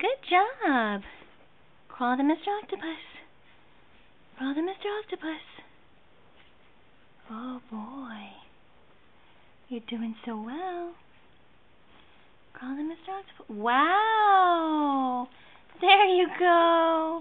Good job. Crawl to Mr. Octopus. Crawl to Mr. Octopus. Oh boy. You're doing so well. Crawl to Mr. Octopus. Wow. There you go.